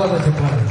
palavra de paz.